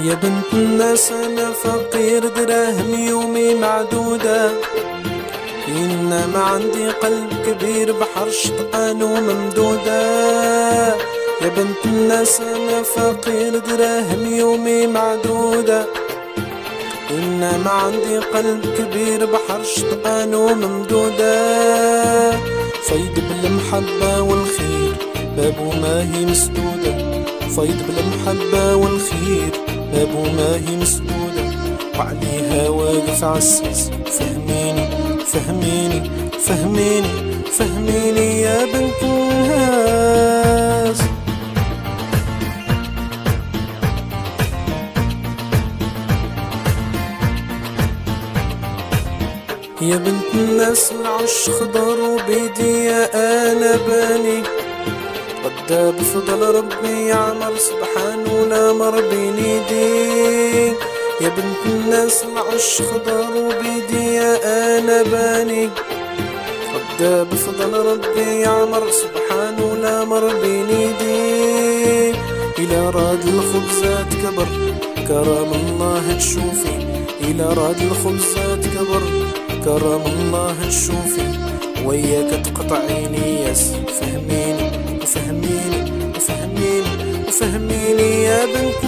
يا بنت الناس أنا فقير دراهم يومي معدودة. إنما عندي قلب كبير بحر شطقان وممدودة. يا بنت الناس أنا فقير دراهم يومي معدودة. إنما عندي قلب كبير بحر شطقان وممدودة. فيض بالمحبة والخير بابو ما هي مسدودة. فيض بالمحبة والخير بابو ما هي مسدودة. وعليها واقف عساس فهميني فهميني فهميني فهميني يا بنت الناس. يا بنت الناس العش خضر وبيدي يا باني غدا بفضل ربي يعمر سبحان ولا مر بين يدي يا بنت الناس العش خضر وبيدي يا أنا باني. غدا بفضل ربي يعمر سبحان ولا مر بين يدي إلى راد الخبزات كبر كرم الله تشوفي. إلى راد الخبزات كبر كرم الله تشوفي. وياك تقطعيني ياس فهميني وفهميني وفهميني وفهميني يا بنت